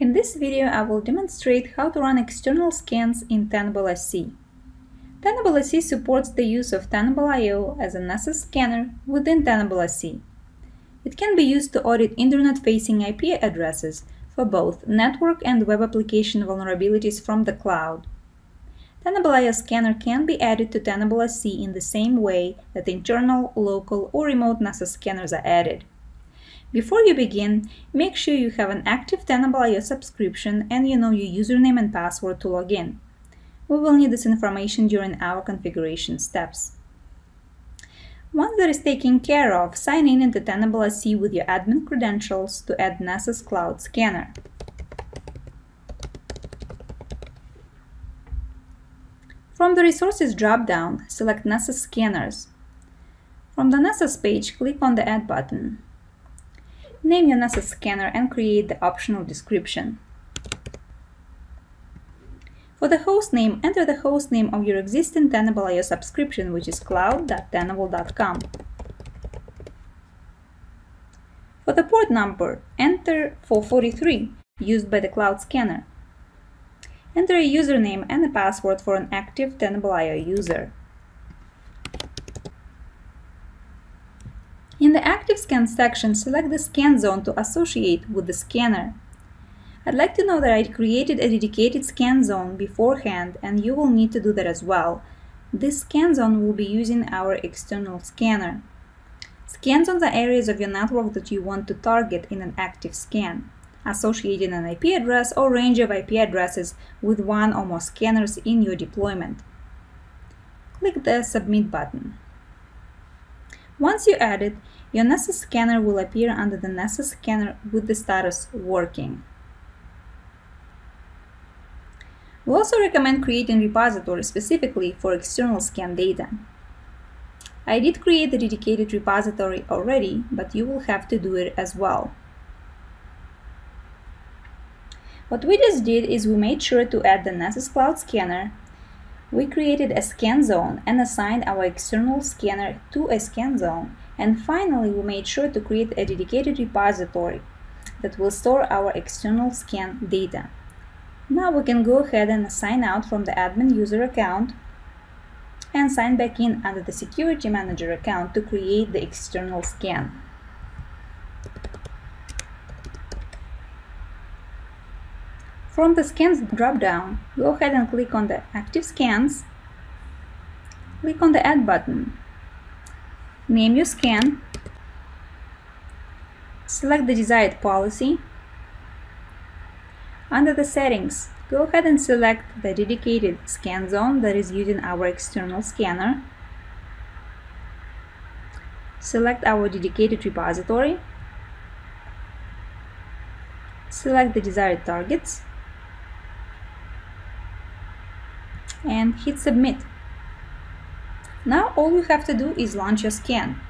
video, I will demonstrate how to run external scans in Tenable.sc. Tenable.sc supports the use of Tenable.io as a Nessus scanner within Tenable.sc. It can be used to audit internet-facing IP addresses for both network and web application vulnerabilities from the cloud. Tenable.io scanner can be added to Tenable.sc in the same way that internal, local, or remote Nessus scanners are added. Before you begin, make sure you have an active Tenable.io subscription and you know your username and password to log in. We will need this information during our configuration steps. Once that is taken care of, sign in into Tenable.sc with your admin credentials to add Nessus Cloud Scanner. From the Resources drop-down, select Nessus Scanners. From the Nessus page, click on the Add button. Name your Nessus scanner and create the optional description. For the hostname, enter the hostname of your existing Tenable.io subscription, which is cloud.tenable.com. For the port number, enter 443, used by the cloud scanner. Enter a username and a password for an active Tenable.io user. The Active Scan section, select the scan zone to associate with the scanner. I'd like to know that I created a dedicated scan zone beforehand and you will need to do that as well. This scan zone will be using our external scanner. Scan zones are areas of your network that you want to target in an active scan, associating an IP address or range of IP addresses with one or more scanners in your deployment. Click the Submit button. Once you add it, your Nessus scanner will appear under the Nessus scanner with the status Working. We also recommend creating repositories specifically for external scan data. I did create the dedicated repository already, but you will have to do it as well. What we just did is we made sure to add the Nessus Cloud Scanner we created a scan zone and assigned our external scanner to a scan zone. And finally, we made sure to create a dedicated repository that will store our external scan data. Now we can go ahead and sign out from the admin user account and sign back in under the security manager account to create the external scan. From the Scans drop-down, go ahead and click on the Active Scans. Click on the Add button. Name your scan. Select the desired policy. Under the settings, go ahead and select the dedicated scan zone that is using our external scanner. Select our dedicated repository. Select the desired targets. And hit submit. Now all you have to do is launch your scan.